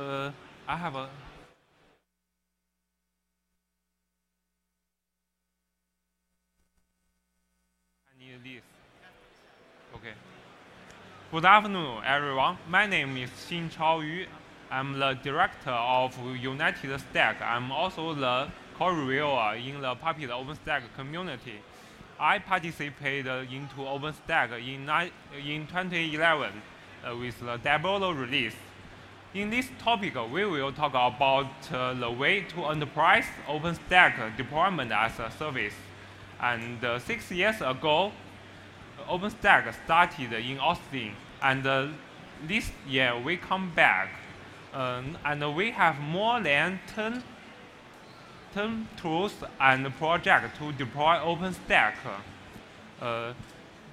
uh, I have a. This. Okay. Good afternoon, everyone. My name is Xingchao Yu. I'm the director of UnitedStack. I'm also the co-reviewer in the Puppet OpenStack community. I participated into OpenStack in, in 2011 uh, with the Diablo release. In this topic, we will talk about uh, the way to enterprise OpenStack deployment as a service. And uh, six years ago, OpenStack started in Austin, and uh, this year we come back, um, and we have more than 10, 10 tools and projects to deploy OpenStack. Uh,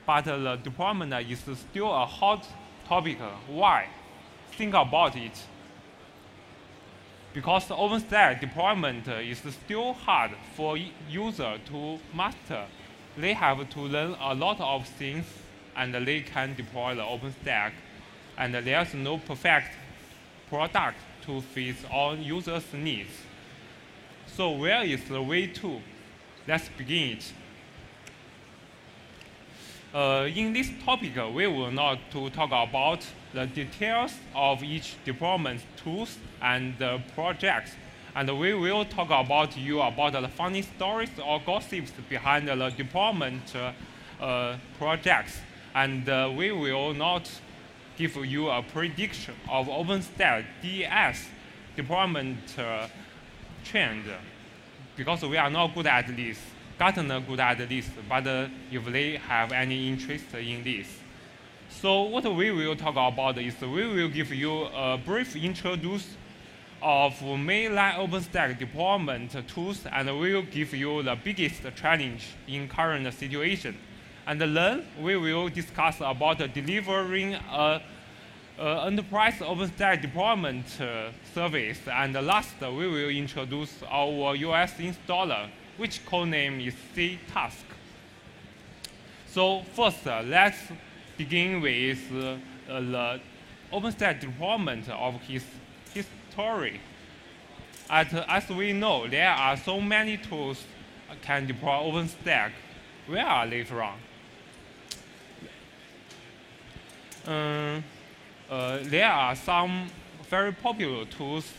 but the deployment is still a hot topic. Why? Think about it. Because the OpenStack deployment is still hard for user to master they have to learn a lot of things and they can deploy the OpenStack. And there's no perfect product to fit all users' needs. So where is the way to? Let's begin it. Uh, in this topic, we will not to talk about the details of each deployment tools and uh, projects, and we will talk about you about the funny stories or gossips behind the deployment uh, uh, projects. And uh, we will not give you a prediction of OpenStack DS deployment uh, trend because we are not good at this. Gartner good at this, but if they have any interest in this. So what we will talk about is we will give you a brief introduction of mainline OpenStack deployment tools and we will give you the biggest challenge in current situation. And then we will discuss about delivering a, a enterprise OpenStack deployment uh, service. And last, we will introduce our US installer, which codename is C task. So first, uh, let's begin with uh, the OpenStack deployment of his history. As, as we know, there are so many tools can deploy OpenStack. Where are they from? Um, uh, there are some very popular tools,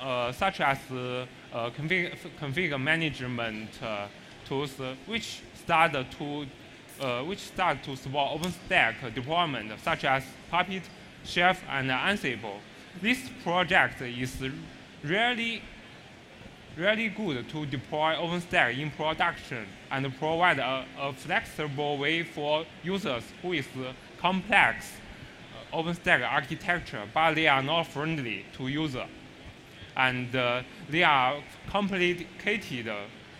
uh, such as uh, config, config management uh, tools, which start to uh, which start to support OpenStack deployment, such as Puppet, Chef, and Ansible. This project is really, really good to deploy OpenStack in production and provide a, a flexible way for users who is complex OpenStack architecture, but they are not friendly to user. And uh, they are complicated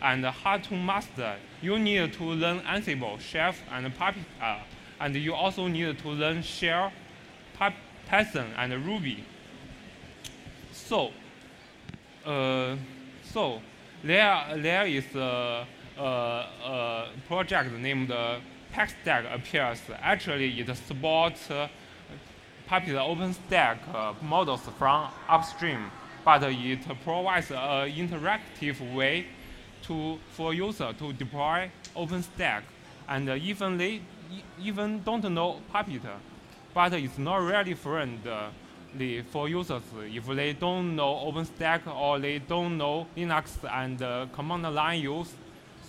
and hard to master. You need to learn Ansible, Chef, and Puppet, uh, and you also need to learn Shell, Python, and Ruby. So, uh, so there there is a, a, a project named uh, PackStack appears. Actually, it supports uh, Puppet OpenStack uh, modules from upstream, but it provides an interactive way to for user to deploy OpenStack, and even they even don't know Puppet, but it's not really friendly for users. If they don't know OpenStack or they don't know Linux and uh, command line use.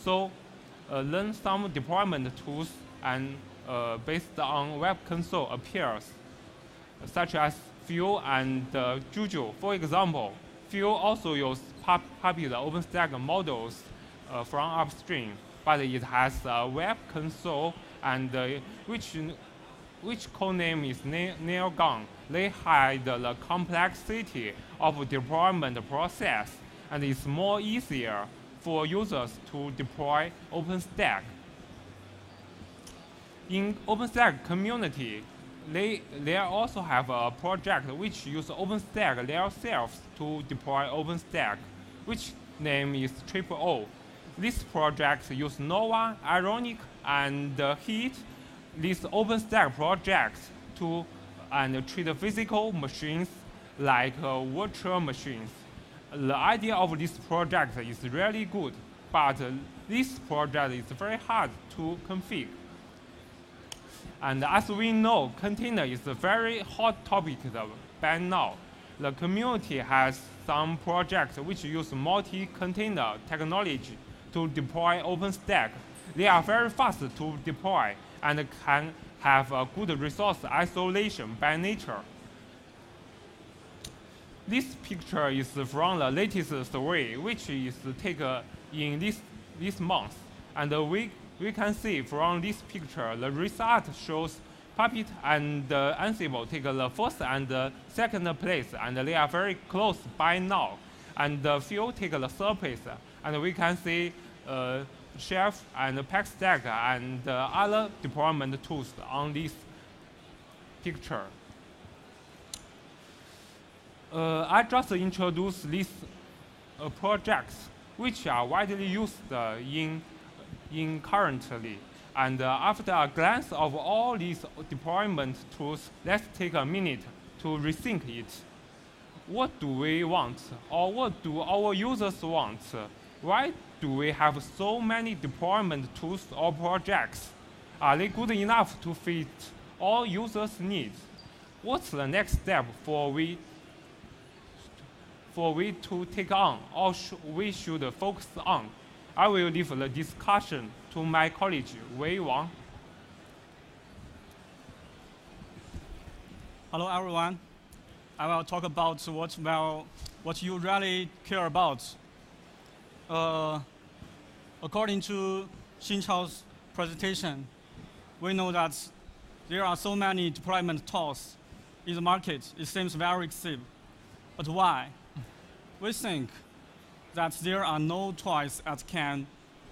So uh, learn some deployment tools and uh, based on web console appears, such as Fuel and uh, Juju. For example, Fuel also uses Puppet OpenStack modules uh, from upstream, but it has a web console and uh, which which codename is Nailgun. They hide the complexity of deployment process and it's more easier for users to deploy OpenStack. In OpenStack community, they, they also have a project which use OpenStack themselves to deploy OpenStack, which name is TripleO. This project use Nova, Ironic, and uh, Heat, these OpenStack projects to and treat physical machines like uh, virtual machines. The idea of this project is really good, but uh, this project is very hard to configure. And as we know, container is a very hot topic by now. The community has some projects which use multi-container technology to deploy OpenStack. They are very fast to deploy and can have a good resource isolation by nature. This picture is from the latest survey, which is taken in this, this month. And we, we can see from this picture, the result shows Puppet and uh, Ansible take the first and uh, second place, and they are very close by now. And Fuel take the third place, and we can see uh, Chef and Packstack and uh, other deployment tools on this picture. Uh, I just introduced these uh, projects which are widely used uh, in, in currently. And uh, after a glance of all these deployment tools, let's take a minute to rethink it. What do we want, or what do our users want? Why do we have so many deployment tools or projects? Are they good enough to fit all users' needs? What's the next step for we for we to take on or sh we should focus on? I will leave the discussion to my colleague, Wei Wang. Hello, everyone. I will talk about what, well, what you really care about. Uh, according to Xingchao's presentation, we know that there are so many deployment tools in the market. It seems very expensive. But why? We think that there are no toys that can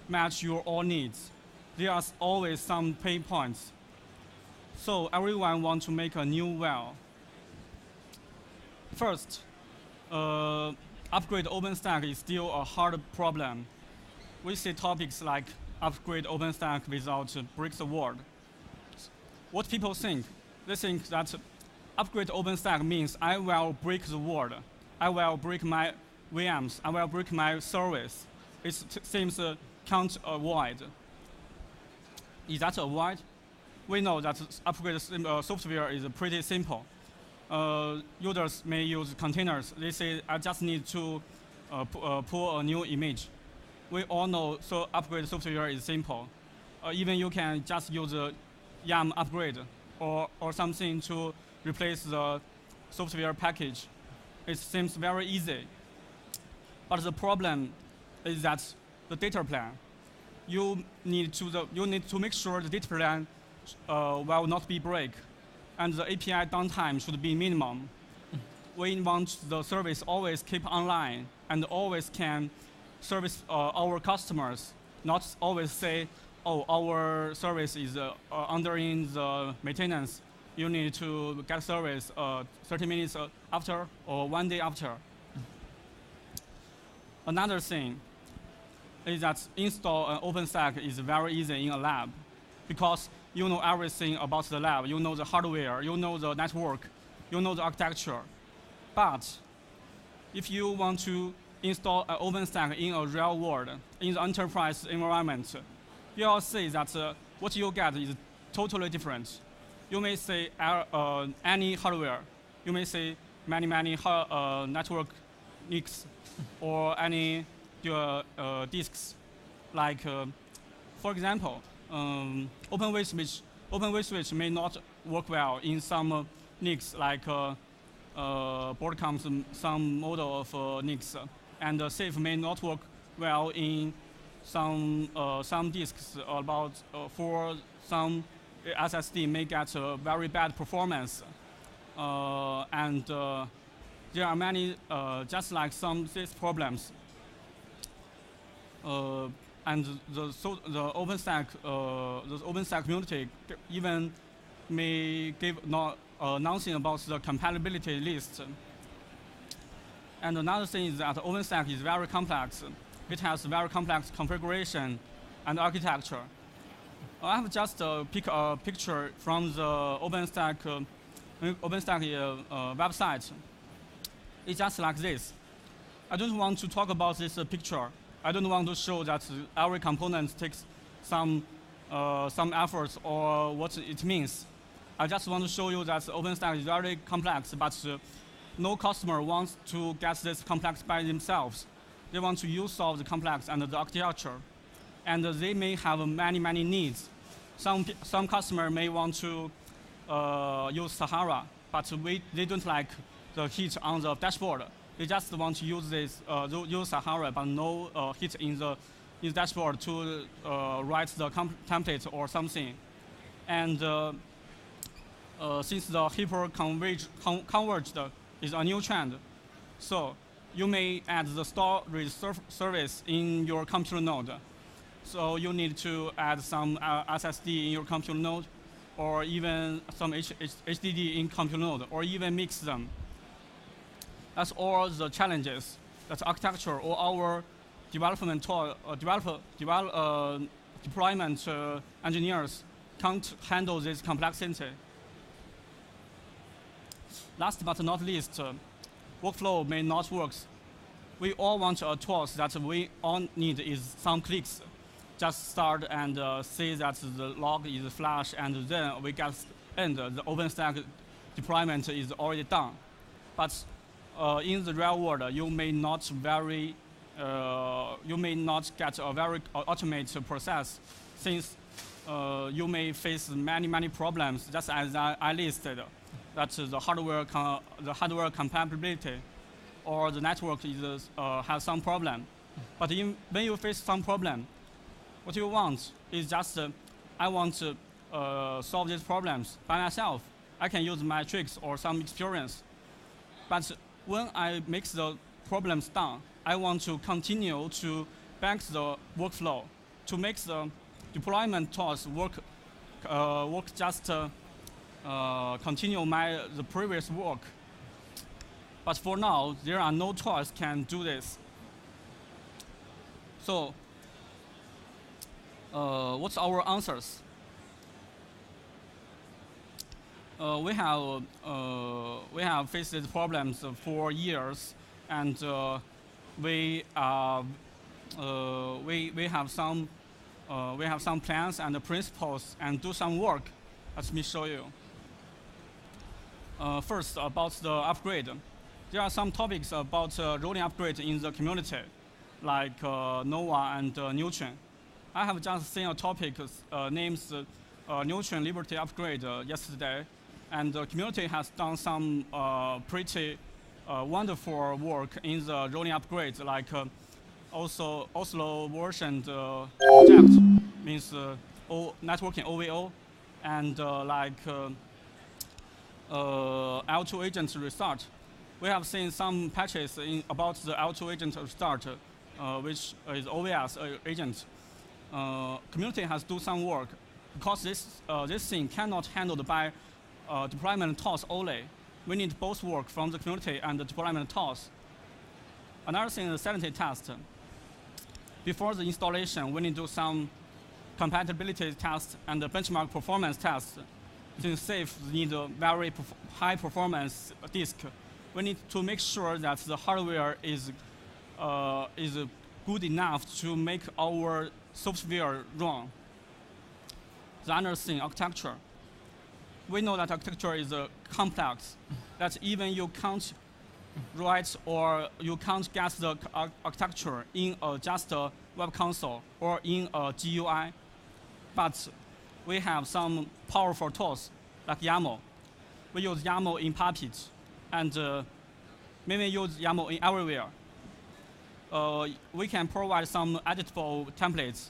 match your all needs. There are always some pain points. So everyone wants to make a new well. First, uh, upgrade OpenStack is still a hard problem. We see topics like upgrade OpenStack without break the world. What people think? They think that upgrade OpenStack means I will break the world. I will break my VMs. I will break my service. It seems uh, can't avoid. Is that avoid? We know that upgrade uh, software is pretty simple. Uh, users may use containers. They say, I just need to uh, uh pull a new image. We all know so upgrade software is simple. Uh, even you can just use a yum upgrade or, or something to replace the software package. It seems very easy. But the problem is that the data plane, you need to, the, you need to make sure the data plane uh, will not be break, and the API downtime should be minimum. we want the service always keep online and always can service uh, our customers, not always say, oh, our service is uh, uh under in the maintenance. You need to get service uh, 30 minutes uh, after or one day after. Another thing is that install an OpenStack is very easy in a lab because you know everything about the lab. You know the hardware, you know the network, you know the architecture. But if you want to install an OpenStack in a real world, in the enterprise environment, you will see that uh, what you get is totally different. You may see uh, uh any hardware. You may see many, many uh, network NICs or any uh, uh, disks. Like, uh, for example, um, open open may not work well in some NICs like uh, uh, Broadcom's some model of uh, NICs, and uh, Ceph may not work well in some uh, some disks about uh, for some SSD may get uh, very bad performance, and there are many, uh, just like some these problems. Uh, and the, so the OpenStack, uh, the OpenStack community even may give not announcing about the compatibility list. And another thing is that OpenStack is very complex. It has very complex configuration and architecture. I have just uh, picked a picture from the OpenStack, uh, OpenStack uh, website It's just like this. I don't want to talk about this uh, picture. I don't want to show that every component takes some, uh, some efforts or what it means. I just want to show you that OpenStack is very complex, but uh, no customer wants to get this complex by themselves. They want to use solve the complex and the architecture. And they may have many, many needs. Some, some customer may want to uh, use Sahara, but we, they don't like the heat on the dashboard. They just want to use this, uh, use Sahara, but no uh, heat in the, in dashboard to uh, write the template or something. And since the hyper converged, converged is a new trend, so you may add the storage service in your computer node. So you need to add some uh, SSD in your computer node, or even some H H HDD in computer node, or even mix them. That's all the challenges that architecture or our development uh, developer, develop, uh, deployment uh, engineers can't handle this complexity. Last but not least, uh, workflow may not work. We all want a tool that we all need is some clicks. Just start and uh, see that the log is flash, and then we get end. The OpenStack deployment is already done. But uh, in the real world, you may not very, uh, you may not get a very automated process, since uh, you may face many many problems. Just as I, listed, that the hardware the hardware compatibility, or the network is uh, has some problem. But in, when you face some problem, what you want is just uh, I want to uh, solve these problems by myself. I can use my tricks or some experience. But when I make the problems done, I want to continue to bank the workflow to make the deployment tools work, uh, work just uh, uh, continue my the previous work. But for now, there are no tools can do this. So, uh, what's our answers? Uh, we have uh, we have faced these problems for years, and uh, we uh, we we have some we have some plans and principles and do some work. Let me show you. first, about the upgrade. There are some topics about rolling upgrade in the community, like Nova and Neutron. I have just seen a topic uh, named uh, Neutron Liberty Upgrade uh, yesterday, and the community has done some uh, pretty uh, wonderful work in the rolling upgrades, like uh, also Oslo version uh, project means uh, o networking OVO, and uh, like L2 agent restart. We have seen some patches in, about the L2 agent restart, which is OVS agent. community has do some work because this this thing cannot handled by uh, deployment tools only. We need both work from the community and the deployment tools. Another thing is sanity test. Before the installation, we need to do some compatibility test and benchmark performance test. Since Ceph need a very perf high performance disk, we need to make sure that the hardware is, uh, is good enough to make our software run. The other thing, architecture we know that architecture is uh, complex, that even you can't write or you can't get the architecture in uh, just a web console or in a GUI. But we have some powerful tools like YAML. We use YAML in Puppet, and uh, maybe use YAML in everywhere. Uh, we can provide some editable templates.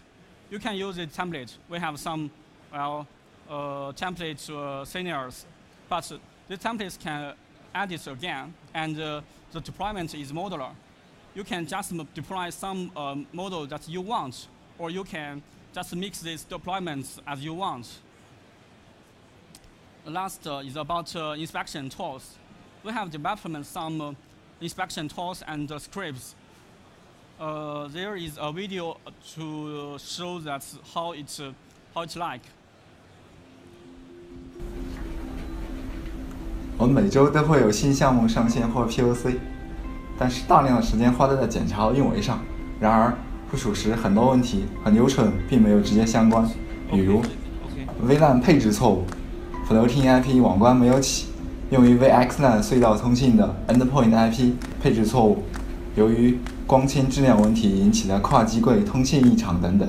You can use the template. We have some, well, uh, template uh, scenarios, but the templates can edit again, and uh, the deployment is modular. You can just deploy some model that you want, or you can just mix these deployments as you want. Last uh, is about uh, inspection tools. We have developed some uh, inspection tools and scripts. there is a video to show that how it's how it's like. 我们每周都会有新项目上线或 POC，但是大量的时间花在了检查和运维上。然而，部署时很多问题和流程并没有直接相关，比如 VLAN 配置错误，Floating IP 网关没有起，用于 VXLAN 隧道通信的 Endpoint IP 配置错误，由于光纤质量问题引起的跨机柜通信异常等等。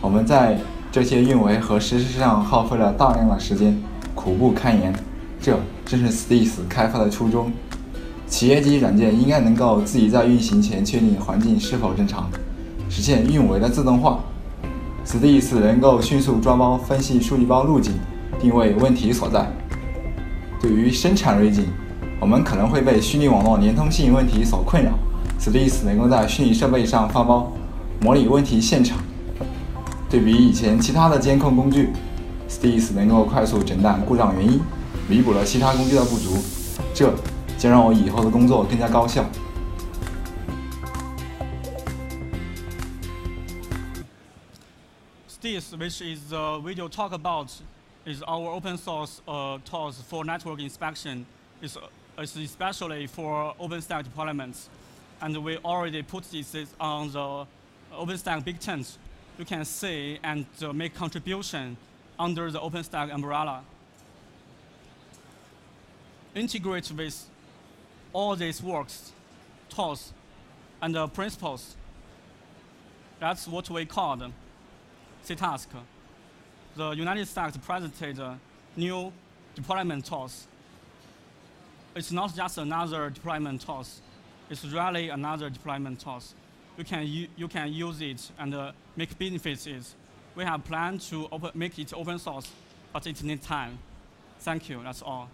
我们在这些运维和实施上耗费了大量的时间，苦不堪言。这这是 STIS 开发的初衷。企业级软件应该能够自己在运行前确定环境是否正常，实现运维的自动化。STIS 能够迅速抓包分析数据包路径，定位问题所在。对于生产锐境，我们可能会被虚拟网络连通性问题所困扰，STIS 能够在虚拟设备上发包，模拟问题现场。对比以前其他的监控工具，STIS 能够快速诊断故障原因，弥补了其他工具的不足。这。将让我以后的工作更加高效。STIS, which is the video talk about, is our open source uh, tools for network inspection. It's, uh, it's especially for OpenStack deployments. And we already put this on the OpenStack Big Tent. You can see and uh, make contribution under the OpenStack umbrella. Integrate with all these works, tools, and uh, principles. That's what we call the CTASK. The UnitedStack presented new deployment tools. It's not just another deployment tools. It's really another deployment tools. You can, you can use it and uh, make benefits. We have planned to make it open source, but it needs time. Thank you, that's all.